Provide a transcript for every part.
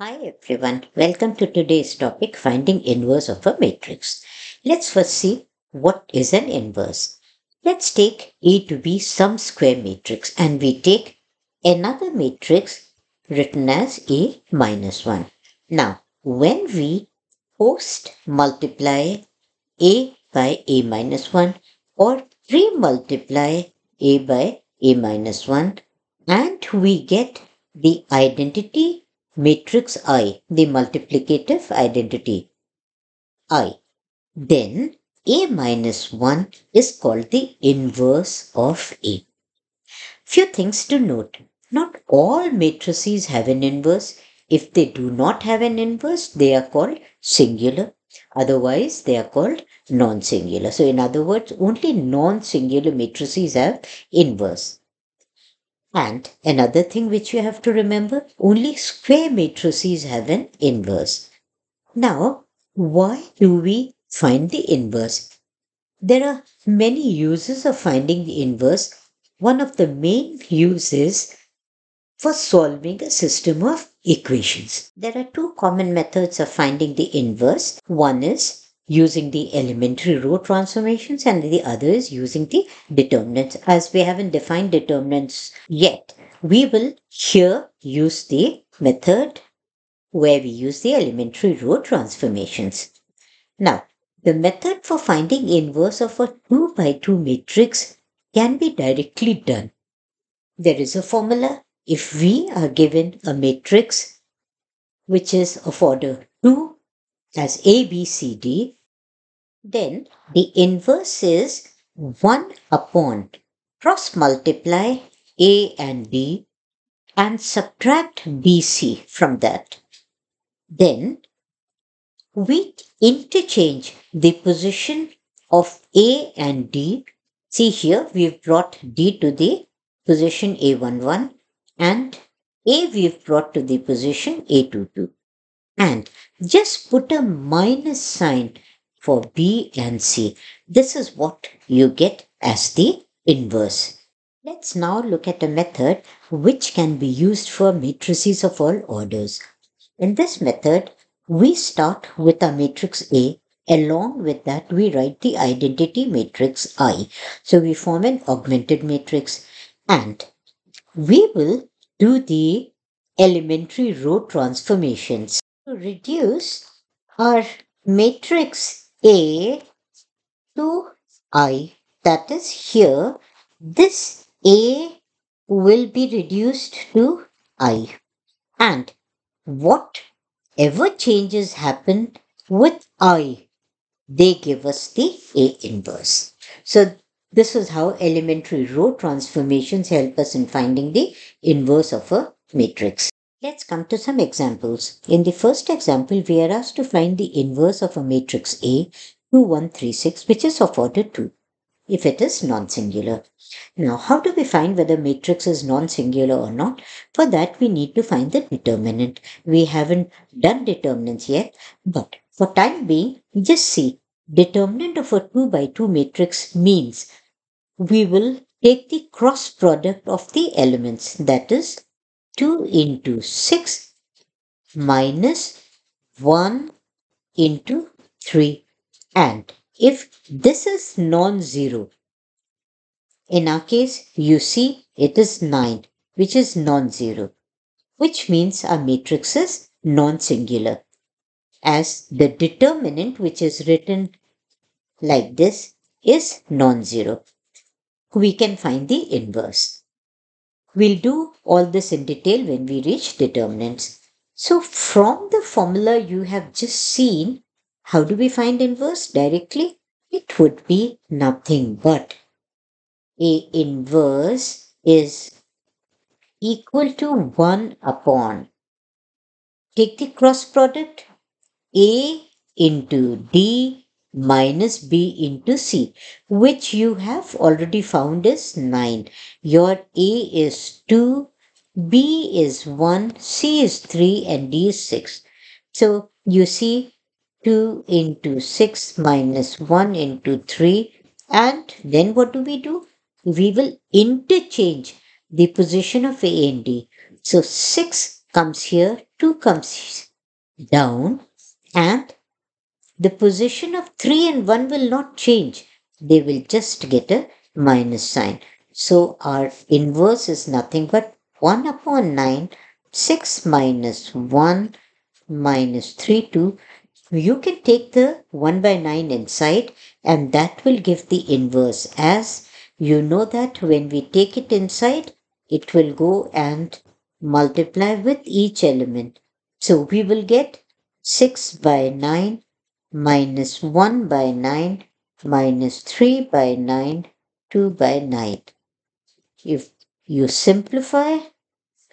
Hi everyone, welcome to today's topic finding inverse of a matrix. Let's first see what is an inverse. Let's take A to be some square matrix and we take another matrix written as A minus 1. Now, when we post multiply A by A minus 1 or pre-multiply A by A minus 1 and we get the identity matrix I, the multiplicative identity I, then A minus 1 is called the inverse of A. Few things to note. Not all matrices have an inverse. If they do not have an inverse, they are called singular. Otherwise, they are called non-singular. So, in other words, only non-singular matrices have inverse. And another thing which you have to remember, only square matrices have an inverse. Now, why do we find the inverse? There are many uses of finding the inverse. One of the main uses for solving a system of equations. There are two common methods of finding the inverse. One is using the elementary row transformations and the other is using the determinants. As we haven't defined determinants yet, we will here use the method where we use the elementary row transformations. Now, the method for finding inverse of a 2 by 2 matrix can be directly done. There is a formula. If we are given a matrix which is of order 2 as A, B, C, D, then the inverse is 1 upon cross multiply A and B and subtract BC from that. Then we interchange the position of A and D. See here, we've brought D to the position A11 and A we've brought to the position A22. And just put a minus sign for B and C. This is what you get as the inverse. Let's now look at a method which can be used for matrices of all orders. In this method, we start with a matrix A. Along with that, we write the identity matrix I. So we form an augmented matrix and we will do the elementary row transformations to reduce our matrix a to I. That is here, this A will be reduced to I. And whatever changes happen with I, they give us the A inverse. So this is how elementary row transformations help us in finding the inverse of a matrix. Let's come to some examples. In the first example, we are asked to find the inverse of a matrix A, 2, 1, 3, 6, which is of order 2, if it is non-singular. Now, how do we find whether matrix is non-singular or not? For that, we need to find the determinant. We haven't done determinants yet, but for time being, just see, determinant of a 2 by 2 matrix means we will take the cross product of the elements, that is 2 into 6 minus 1 into 3. And if this is non-zero, in our case, you see it is 9, which is non-zero, which means our matrix is non-singular. As the determinant, which is written like this, is non-zero. We can find the inverse. We'll do all this in detail when we reach determinants. So from the formula you have just seen, how do we find inverse directly? It would be nothing but A inverse is equal to 1 upon. Take the cross product A into D minus b into c, which you have already found is 9. Your a is 2, b is 1, c is 3, and d is 6. So you see 2 into 6 minus 1 into 3. And then what do we do? We will interchange the position of a and d. So 6 comes here 2 comes down and the position of 3 and 1 will not change. They will just get a minus sign. So our inverse is nothing but 1 upon 9, 6 minus 1 minus 3, 2. You can take the 1 by 9 inside and that will give the inverse as you know that when we take it inside, it will go and multiply with each element. So we will get 6 by 9 minus 1 by 9 minus 3 by 9, 2 by 9. If you simplify,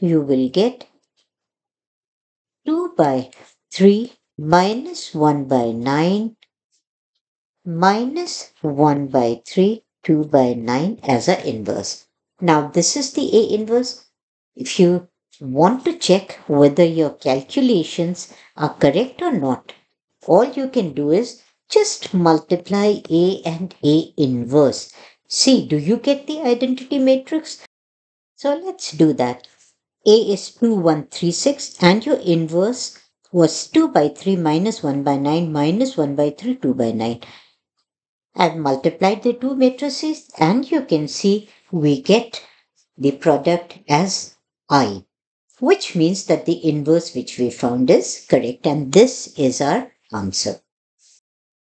you will get 2 by 3 minus 1 by 9 minus 1 by 3 2 by 9 as a inverse. Now this is the A inverse. If you want to check whether your calculations are correct or not, all you can do is just multiply A and A inverse. See, do you get the identity matrix? So let's do that. A is 2136 and your inverse was 2 by 3 minus 1 by 9 minus 1 by 3 2 by 9. I've multiplied the two matrices and you can see we get the product as I, which means that the inverse which we found is correct and this is our answer.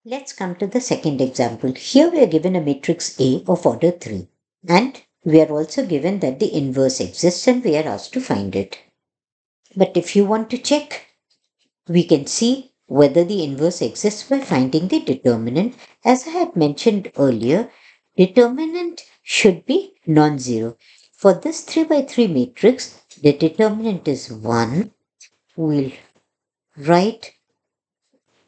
Let's come to the second example. Here we are given a matrix A of order 3 and we are also given that the inverse exists and we are asked to find it. But if you want to check, we can see whether the inverse exists by finding the determinant. As I had mentioned earlier, determinant should be non-zero. For this 3 by 3 matrix, the determinant is 1. We'll write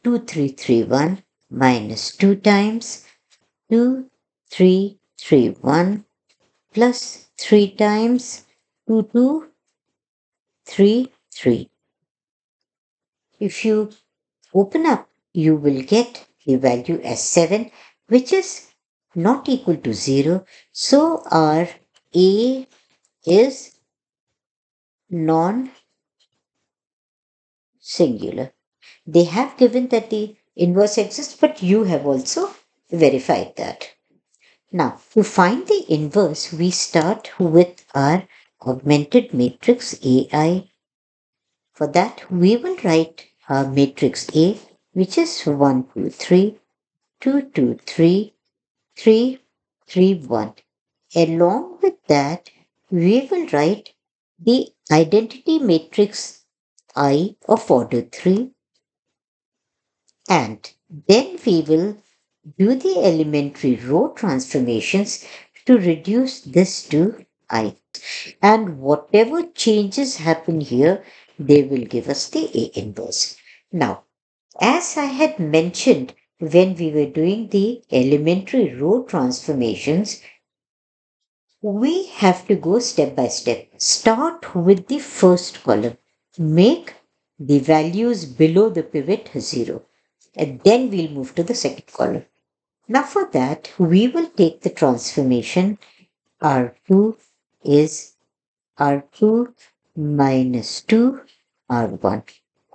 2331 minus 2 times 2331 plus 3 times 2233. If you open up, you will get the value as 7, which is not equal to 0. So our A is non-singular. They have given that the inverse exists, but you have also verified that. Now, to find the inverse, we start with our augmented matrix AI. For that, we will write our matrix A, which is 1, 2, 3, 2, 2, 3, 3, 3, 1. Along with that, we will write the identity matrix I of order 3 and then we will do the elementary row transformations to reduce this to I. And whatever changes happen here, they will give us the A inverse. Now, as I had mentioned when we were doing the elementary row transformations, we have to go step by step. Start with the first column. Make the values below the pivot 0. And then we'll move to the second column. Now for that, we will take the transformation R2 is R2 minus 2 R1.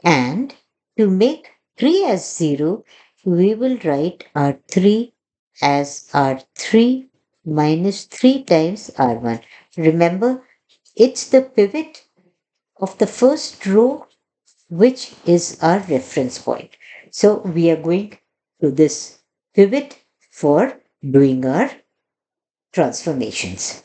And to make 3 as 0, we will write R3 as R3 minus 3 times R1. Remember, it's the pivot of the first row which is our reference point. So we are going to this pivot for doing our transformations.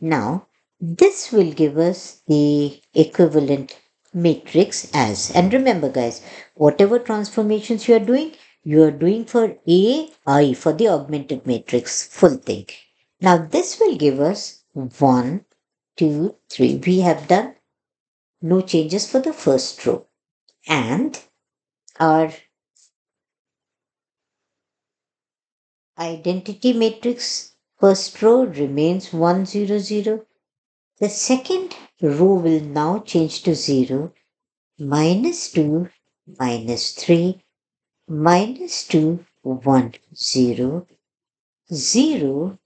Now, this will give us the equivalent matrix as, and remember guys, whatever transformations you are doing, you are doing for A, I for the augmented matrix, full thing. Now this will give us 1, 2, 3. We have done no changes for the first row. And our identity matrix first row remains 1 0 0 the second row will now change to 0 minus 2 minus 3 minus 2 1 0 0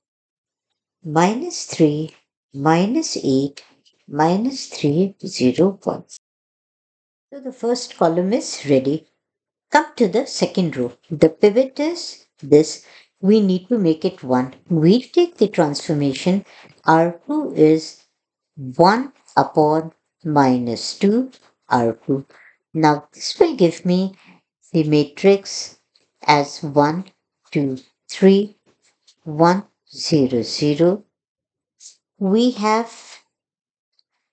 minus 3 minus 8 minus 3 0 1 So the first column is ready. Come to the second row. The pivot is this. We need to make it 1. We take the transformation. R2 is 1 upon minus 2 R2. Now this will give me the matrix as 1, 2, 3, 1, 0, 0. We have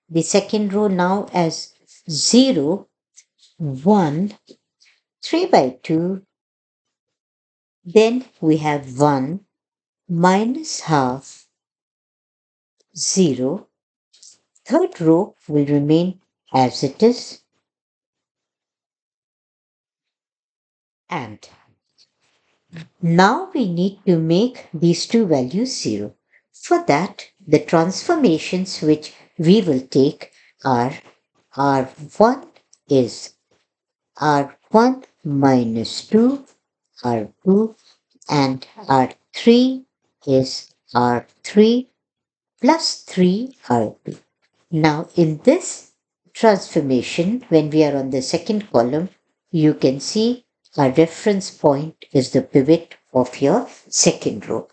the second row now as 0, 1, 3 by 2. Then we have 1 minus half 0. Third row will remain as it is. And now we need to make these two values 0. For that, the transformations which we will take are R1 is R1 minus 2, R2, and R3 is R3 plus 3 R2. Now, in this transformation, when we are on the second column, you can see our reference point is the pivot of your second row.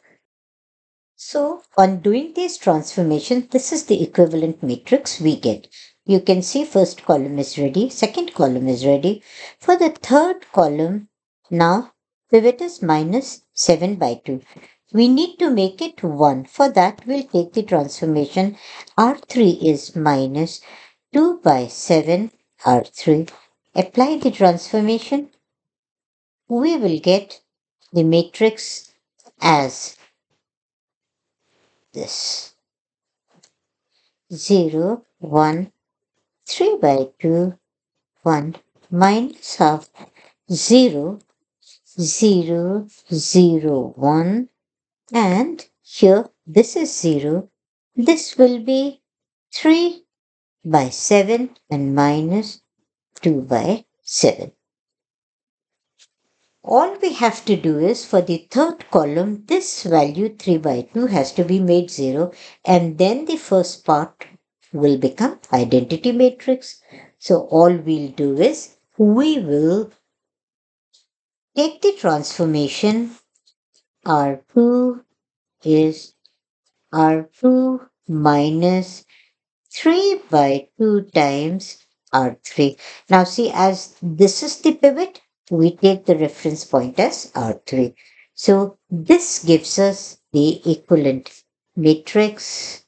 So, on doing these transformations, this is the equivalent matrix we get. You can see first column is ready, second column is ready. For the third column, now pivot is minus 7 by 2. We need to make it 1. For that, we'll take the transformation. R3 is minus 2 by 7 R3. Apply the transformation. We will get the matrix as this 0, 1, 3 by 2, 1 minus of 0, 0, 0, 1 and here this is 0. This will be 3 by 7 and minus 2 by 7. All we have to do is for the third column, this value 3 by 2 has to be made 0 and then the first part will become identity matrix. So all we'll do is we will take the transformation R2 is R2 minus 3 by 2 times R3. Now see as this is the pivot, we take the reference point as R3. So this gives us the equivalent matrix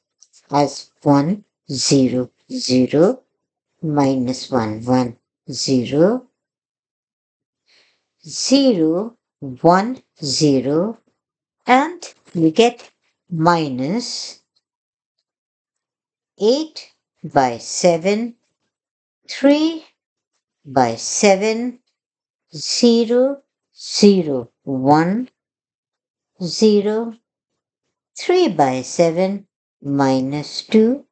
as 1, 0, 0, minus 1, 1, 0, 0, 1, 0, and we get minus 8 by 7, 3 by 7, 0, 0, 1, 0, 3 by 7 minus 2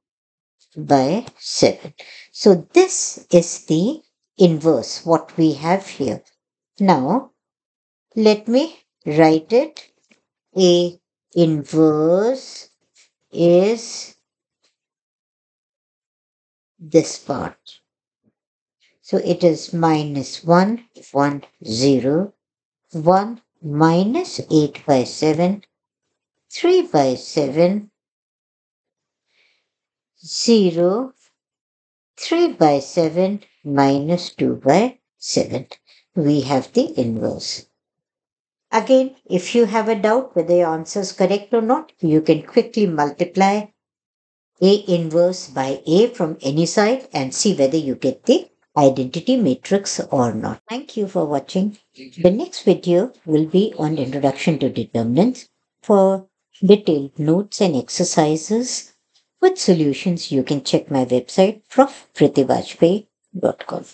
by 7. So this is the inverse, what we have here. Now, let me write it. A inverse is this part. So it is minus 1, 1, 0, 1 minus 8 by 7, 3 by 7, 0, 3 by 7 minus 2 by 7. We have the inverse. Again, if you have a doubt whether your answer is correct or not, you can quickly multiply A inverse by A from any side and see whether you get the identity matrix or not. Thank you for watching. The next video will be on introduction to determinants. For detailed notes and exercises with solutions, you can check my website profpritibajpai.com.